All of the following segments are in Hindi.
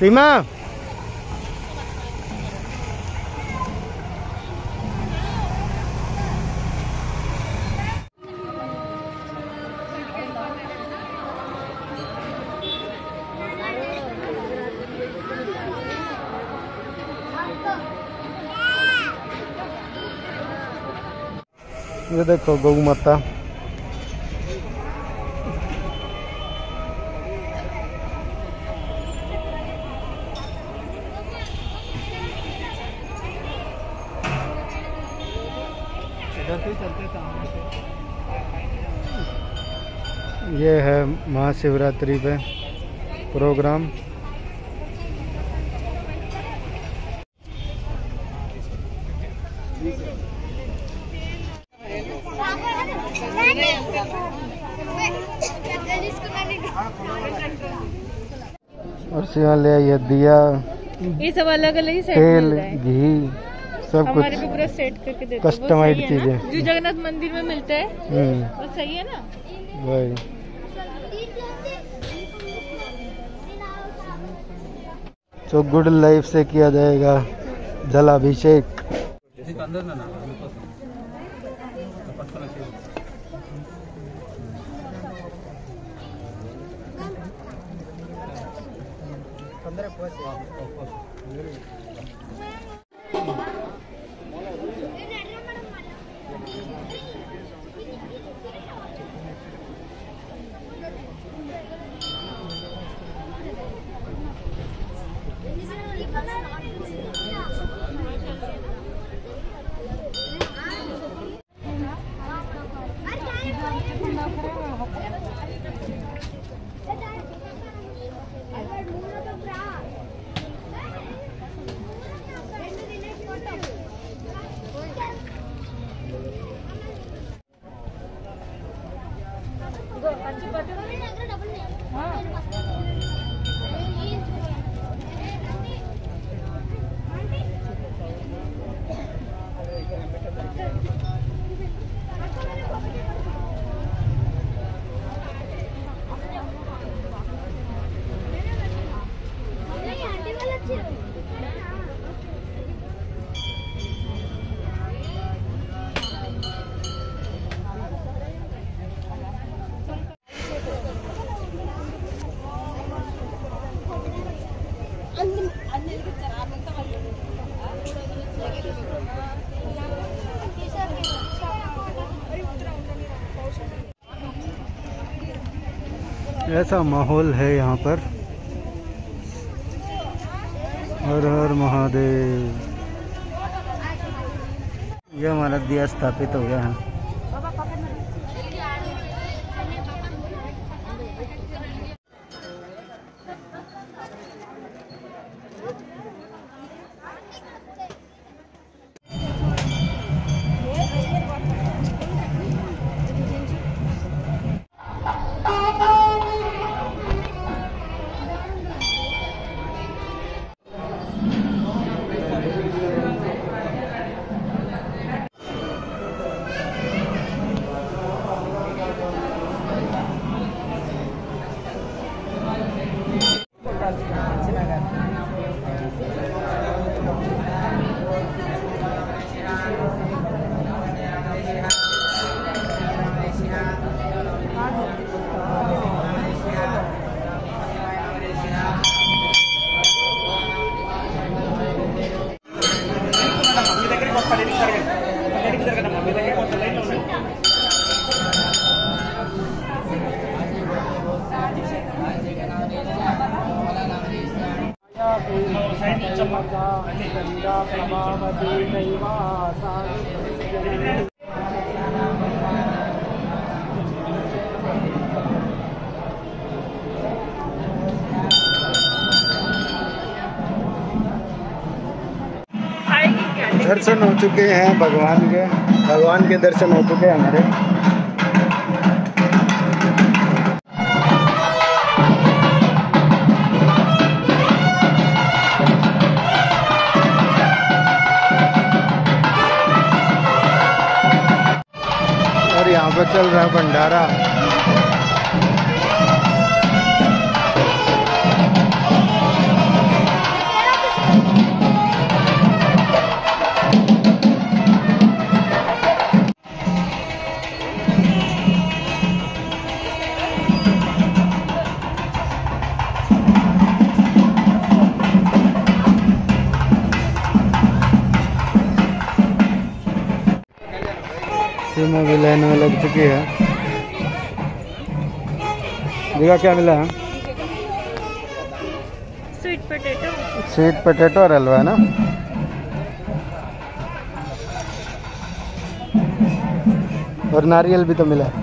सीमा ये देखो गौ माता ये है महाशिवरात्रि पे प्रोग्राम। और सीमा ले है दिया ये सब अलग अलग ही तेल घी। सब हमारे कुछ पूरा सेट करके देते ना? चीज़ें। जो जगन्नाथ मंदिर में मिलता है हम्म। वो सही है ना? वही। तो गुड लाइफ से किया जाएगा जलाभिषेक। ऐसा माहौल है यहाँ पर। हर हर महादेव। ये हमारा दिया स्थापित हो गया है। दर्शन हो चुके हैं भगवान के। भगवान के दर्शन हो चुके हैं हमारे। चल रहा भंडारा। में भी लाइन में लग चुकी है। देखा क्या मिला है? Sweet potato. स्वीट पोटैटो और हलवा है ना? और नारियल भी तो मिला है।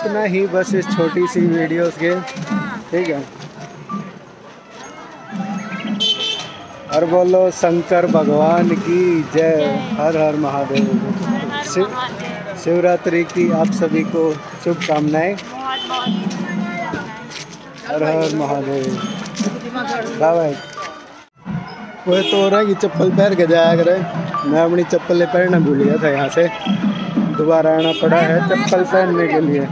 इतना ही, बस इस छोटी सी वीडियोस के, ठीक है? और बोलो, शंकर भगवान की जय, हर हर महादेव। शिव, शिवरात्रि की आप सभी को शुभकामनाएँ। हर हर महादेव। बाय वो तो हो रहा है कि चप्पल पहन के जाया करे। मैं अपनी चप्पल पहनना भूल गया था यहाँ से। दोबारा आना पड़ा है चप्पल पहनने के लिए।